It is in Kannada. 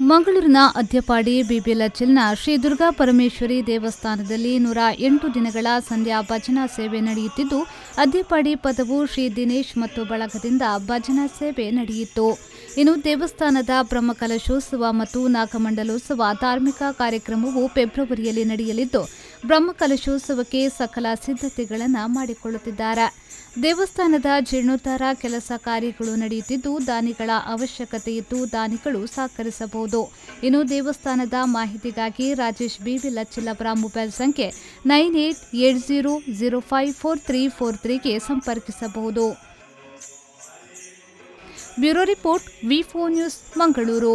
ಮಂಗಳೂರಿನ ಅದ್ಯಪಾಡಿ ಬಿಬಿಲಚಿಲ್ನ ಶ್ರೀ ದುರ್ಗಾ ಪರಮೇಶ್ವರಿ ದೇವಸ್ಥಾನದಲ್ಲಿ ನೂರ ಎಂಟು ದಿನಗಳ ಸಂಧ್ಯಾ ಭಜನಾ ಸೇವೆ ನಡೆಯುತ್ತಿದ್ದು ಅದ್ಯಪಾಡಿ ಪದವು ಶ್ರೀ ದಿನೇಶ್ ಮತ್ತು ಬಳಗದಿಂದ ಭಜನಾ ಸೇವೆ ನಡೆಯಿತು. ಇನ್ನು ದೇವಸ್ಥಾನದ ಬ್ರಹ್ಮಕಲಶೋತ್ಸವ ಮತ್ತು ನಾಗಮಂಡಲೋತ್ಸವ ಧಾರ್ಮಿಕ ಕಾರ್ಯಕ್ರಮವು ಫೆಬ್ರವರಿಯಲ್ಲಿ ನಡೆಯಲಿದ್ದು ಬ್ರಹ್ಮಕಲಶೋತ್ಸವಕ್ಕೆ ಸಕಲ ಸಿದ್ಧತೆಗಳನ್ನು ಮಾಡಿಕೊಳ್ಳುತ್ತಿದ್ದಾರೆ. ದೇವಸ್ಥಾನದ ಜೀರ್ಣೋದ್ಧಾರ ಕೆಲಸ ಕಾರ್ಯಗಳು ನಡೆಯುತ್ತಿದ್ದು, ದಾನಿಗಳ ಅವಶ್ಯಕತೆ ಇದ್ದು ದಾನಿಗಳು ಸಹಕರಿಸಬಹುದು ಇನ್ನು ದೇವಸ್ಥಾನದ ಮಾಹಿತಿಗಾಗಿ ರಾಜೇಶ್ ಬಿವಿ ಲಚ್ಚಿಲ್ ಅವರ ಮೊಬೈಲ್ ಸಂಖ್ಯೆ nine eight eight zero zero five four three four ತ್ರೀಗೆ ಸಂಪರ್ಕಿಸಬಹುದು. Bureau report, V four news, Mangaluru.